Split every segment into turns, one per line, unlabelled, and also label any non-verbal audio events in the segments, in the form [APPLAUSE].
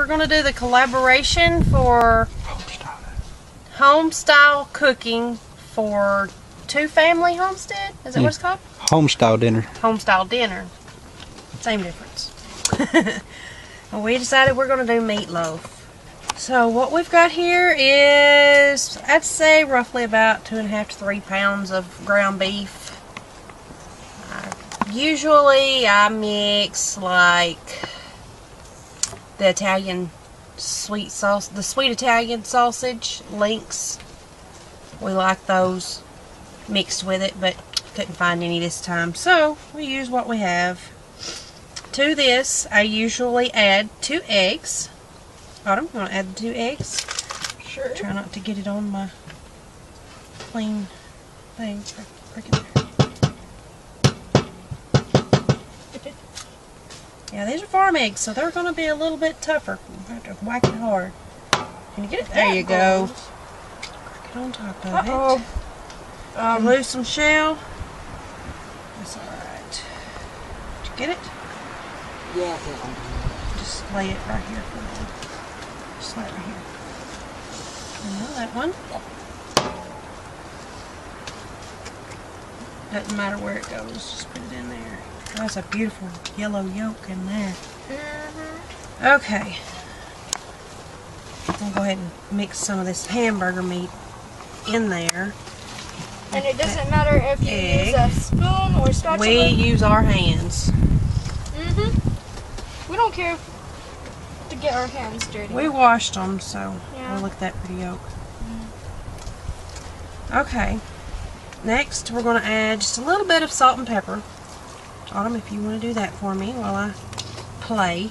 we're going to do the collaboration for home style cooking for two family homestead. Is that what it's called?
Homestyle dinner.
Home style dinner. Same difference. [LAUGHS] we decided we're going to do meatloaf. So what we've got here is, I'd say roughly about two and a half to three pounds of ground beef. Uh, usually I mix like the Italian sweet sauce, the sweet Italian sausage links. We like those mixed with it, but couldn't find any this time. So we use what we have. To this, I usually add two eggs. Autumn, you want to add the two eggs?
Sure.
Try not to get it on my clean thing. Yeah, these are farm eggs, so they're going to be a little bit tougher. You have to whack it hard. Can you get it? There you go. Get on top of
Uh-oh.
it.
Um,
Lose some shell. That's alright. Did you get it?
yeah.
Just lay it right here for me. Just lay it right here. And that one. Doesn't matter where it goes, just put it in there. That's a beautiful yellow yolk in there. Okay. I'll go ahead and mix some of this hamburger meat in there.
And it doesn't matter if you
Egg.
use a spoon or spatula.
We use our hands.
hmm We don't care to get our hands dirty.
We washed them, so
Yeah.
oh, look at that pretty yolk. Okay. Next, we're going to add just a little bit of salt and pepper. Autumn, if you want to do that for me while I play.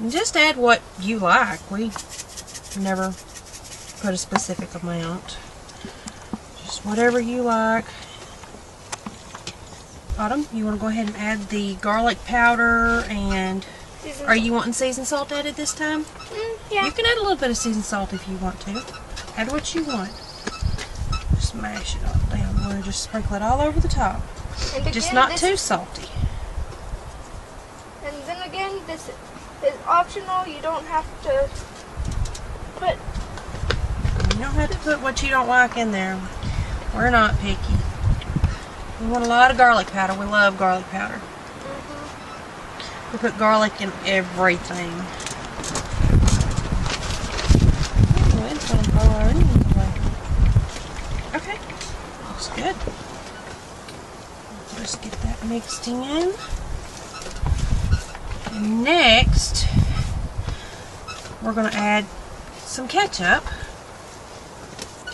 And just add what you like. We never put a specific amount. Just whatever you like. Autumn, you want to go ahead and add the garlic powder and are you wanting seasoned salt added this time?
Mm, yeah.
You can add a little bit of seasoned salt if you want to. Add what you want. Just mash it all down. We're just sprinkle it all over the top.
And
Just not too salty.
And then again, this is optional. You don't have to put.
You don't have to put what you don't like in there. We're not picky. We want a lot of garlic powder. We love garlic powder. Mm-hmm. We put garlic in everything. Oh, it's gonna blow our onions away. Okay, looks good. Just get that mixed in. And next, we're gonna add some ketchup.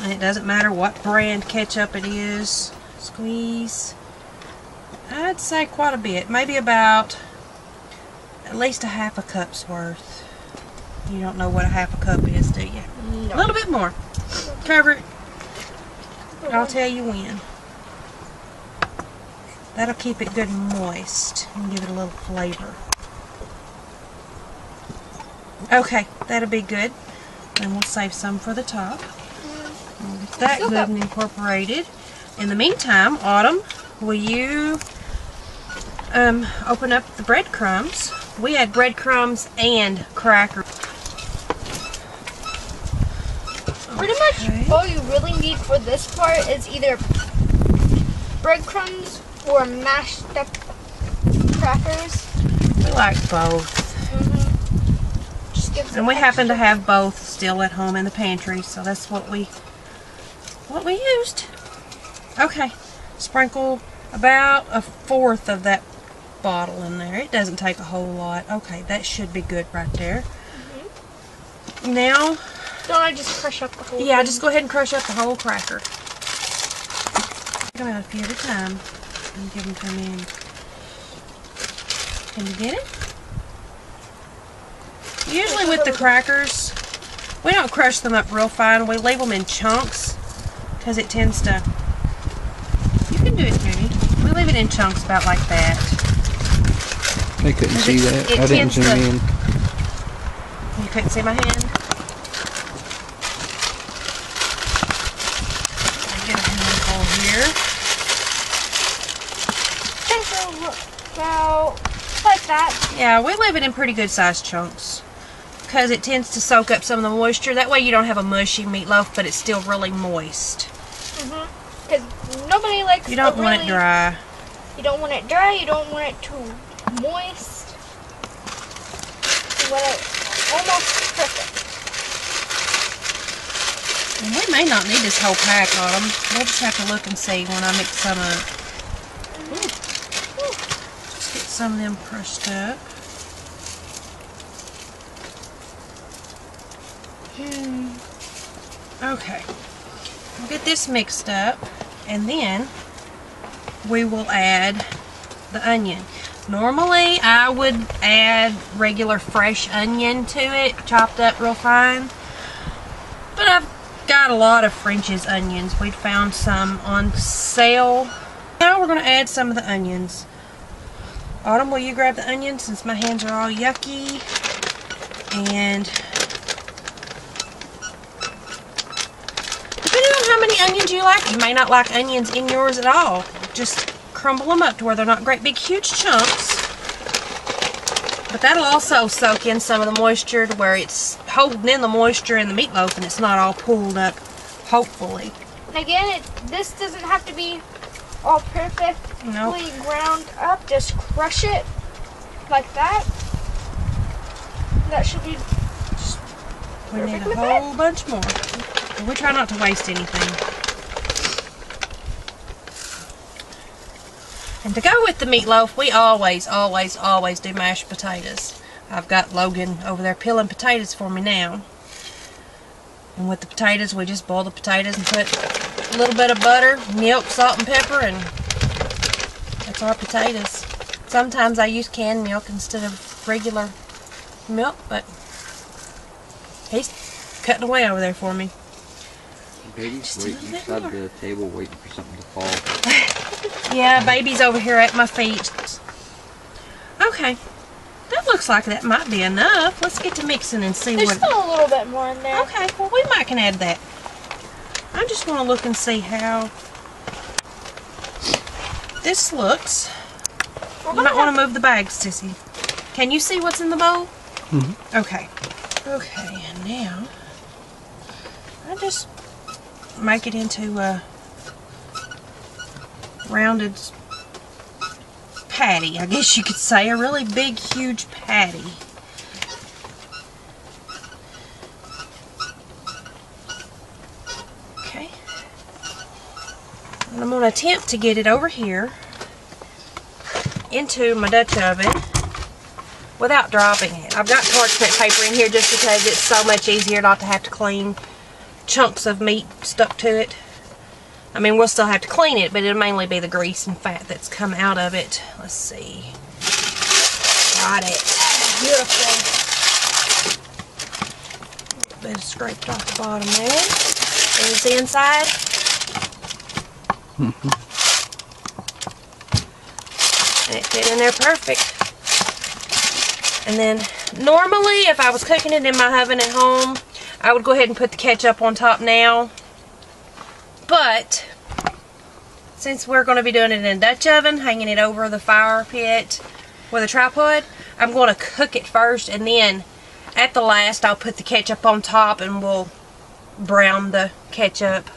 And it doesn't matter what brand ketchup it is. Squeeze. I'd say quite a bit. Maybe about at least a half a cup's worth. You don't know what a half a cup is, do you? A little bit more. Cover it. I'll tell you when. That'll keep it good and moist and give it a little flavor. Okay, that'll be good. And we'll save some for the top. We'll get that good and incorporated. In the meantime, Autumn, will you um, open up the breadcrumbs? We had breadcrumbs and crackers.
Pretty much all you really need for this part is either breadcrumbs or mashed up crackers.
We like both.
Mm-hmm. Gives
And we happen to have both still at home in the pantry, so that's what we what we used. Okay. Sprinkle about a fourth of that bottle in there. It doesn't take a whole lot. Okay, that should be good right there. Mm-hmm. Now,
Don't I just crush up the whole
yeah,
thing?
just go ahead and crush up the whole cracker. Come out a few at a time and give them to me. Can you get it? Usually with the crackers, we don't crush them up real fine. We leave them in chunks because it tends to. You can do it, Judy. We leave it in chunks about like that.
They couldn't
It-
see that.
it
I didn't
tends
zoom in.
You couldn't see my hand. I get a handful here.
Okay, so look, about like that.
Yeah, we leave it in pretty good sized chunks because it tends to soak up some of the moisture. That way you don't have a mushy meatloaf, but it's still really moist. Mm-hmm.
Because nobody likes
You don't want it dry.
You don't want it dry. You don't want it too moist. You want it almost perfect.
And we may not need this whole pack on them. We'll just have to look and see when I mix some up. Just get some of them crushed up. Hmm. Okay. We'll get this mixed up and then we will add the onion. Normally I would add regular fresh onion to it, chopped up real fine. But I've got a lot of French's onions. We'd found some on sale. Now we're going to add some of the onions. Autumn, will you grab the onions since my hands are all yucky? And depending on how many onions you like, you may not like onions in yours at all. Just crumble them up to where they're not great big huge chunks. But that'll also soak in some of the moisture to where it's holding in the moisture in the meatloaf and it's not all pulled up, hopefully.
Again, it, this doesn't have to be all perfectly
Nope.
ground up. Just crush it like that. That should be just
We need a whole bunch more. We try not to waste anything. And to go with the meatloaf, we always, always, always do mashed potatoes. I've got Logan over there peeling potatoes for me now. And with the potatoes, we just boil the potatoes and put a little bit of butter, milk, salt, and pepper, and that's our potatoes. Sometimes I use canned milk instead of regular milk, but he's cutting away over there for me.
Baby's
Just
waiting beside the table waiting for something to fall. [LAUGHS]
Yeah, baby's over here at my feet. Okay. That looks like that might be enough. Let's get to mixing and see
There's
what...
still a little bit more in there.
Okay, well we might can add that. I just want to look and see how this looks.
We're
You might want to move the bag, Sissy. Can you see what's in the bowl?
Mhm.
Okay. Okay, and now I just make it into a rounded s- patty, I guess you could say. A really big, huge patty. Okay. And I'm going to attempt to get it over here into my Dutch oven without dropping it. I've got parchment paper in here just because it's so much easier not to have to clean chunks of meat stuck to it. I mean, we'll still have to clean it, but it'll mainly be the grease and fat that's come out of it. Let's see. Got it.
beautiful.
Bit scraped off the bottom there. There's the inside. and it fit in there perfect. And then normally if I was cooking it in my oven at home, I would go ahead and put the ketchup on top now. But since we're going to be doing it in a Dutch oven, hanging it over the fire pit with a tripod, I'm going to cook it first and then at the last I'll put the ketchup on top and we'll brown the ketchup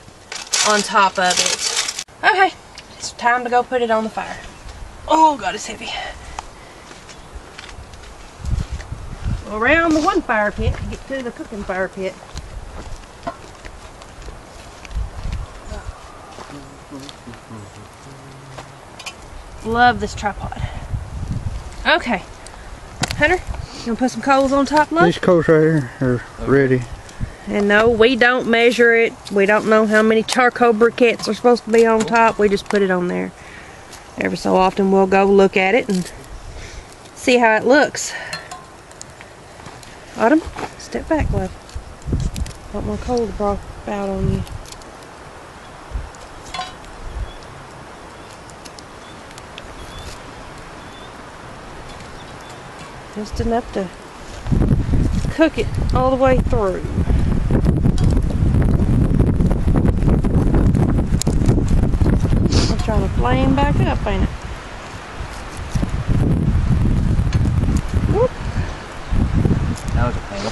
on top of it. Okay, it's time to go put it on the fire. Oh god, it's heavy. Around the one fire pit to get to the cooking fire pit. Love this tripod. Okay. Hunter, you gonna put some coals on top, love?
These coals right here are ready.
And no, we don't measure it. We don't know how many charcoal briquettes are supposed to be on top. We just put it on there. Every so often we'll go look at it and see how it looks. Autumn, step back, love. Want my coal to drop out on you. just enough to cook it all the way through. I'm trying to flame back up, ain't it? Whoop.
That was a fail.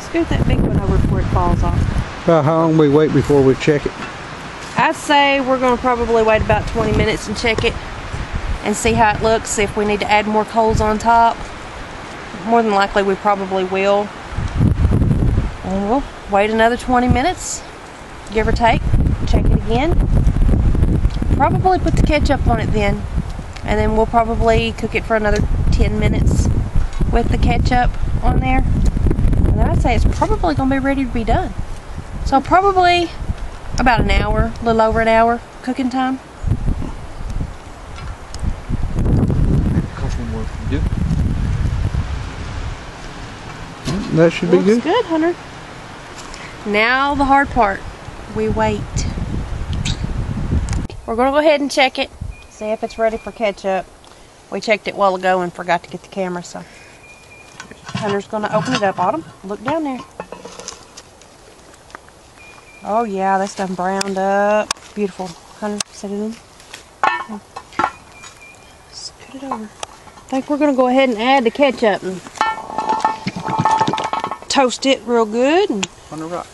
Scoot that big one over before it falls off.
About how long we wait before we check it?
I say we're going to probably wait about 20 minutes and check it and see how it looks, if we need to add more coals on top. More than likely, we probably will. And we'll wait another 20 minutes, give or take, check it again. Probably put the ketchup on it then, and then we'll probably cook it for another 10 minutes with the ketchup on there. And I'd say it's probably to be ready to be done. So, probably about an hour, a little over an hour cooking time.
Couple more to do.
That should be
Looks
good.
good, Hunter. Now the hard part. We wait. We're gonna go ahead and check it, see if it's ready for ketchup. We checked it while ago and forgot to get the camera, so Hunter's gonna open it up. Autumn, look down there. Oh yeah, that's done browned up. Beautiful. Hunter, set it in. Scoot it over. I think we're gonna go ahead and add the ketchup and toast it real good. And
On the rock.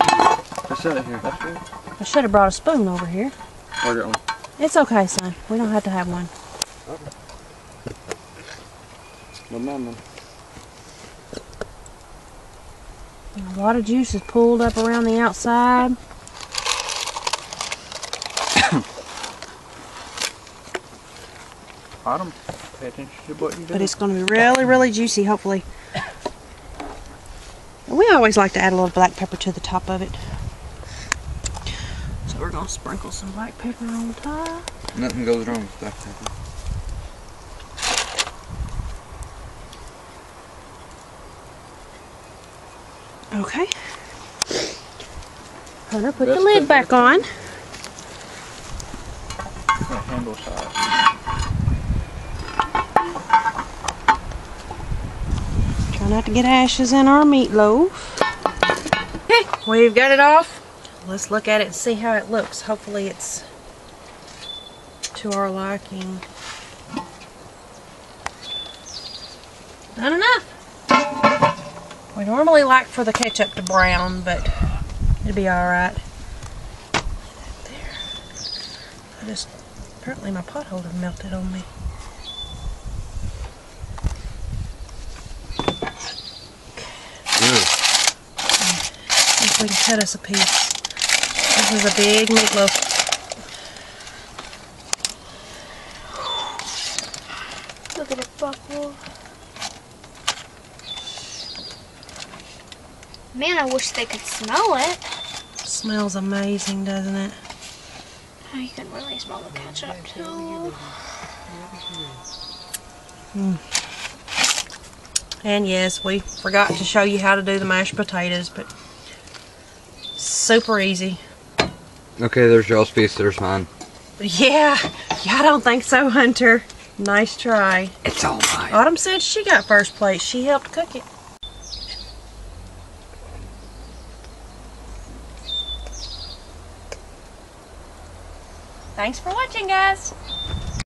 I set it here. That's.
I should have brought a spoon over here.
Order one.
It's okay, son. We don't have to have one.
Man,
A lot of juice is pulled up around the outside. [COUGHS]
Autumn, pay attention to what you do.
But it's going to be really, really juicy, hopefully. And we always like to add a little black pepper to the top of it. So we're going to sprinkle some black pepper on top.
Nothing goes wrong with black pepper.
Okay. Hunter, put the
Best
lid
pepper.
back on.
Handle side.
Try not to get ashes in our meatloaf. Okay, we've got it off. Let's look at it and see how it looks. Hopefully it's to our liking. Not enough. We normally like for the ketchup to brown, but it'll be alright. There. I just, apparently my pot holder melted on me.
Good.
See if we can cut us a piece. This is a big meatloaf.
Look at it buckle. Man, I wish they could smell it.
Smells amazing, doesn't it?
Oh, you can really smell the ketchup too. Hmm.
And yes, we forgot to show you how to do the mashed potatoes, but super easy.
Okay, there's y'all's piece. There's mine.
Yeah, yeah, I don't think so, Hunter. Nice try.
It's all mine.
Autumn said she got first place. She helped cook it. Thanks for watching, guys.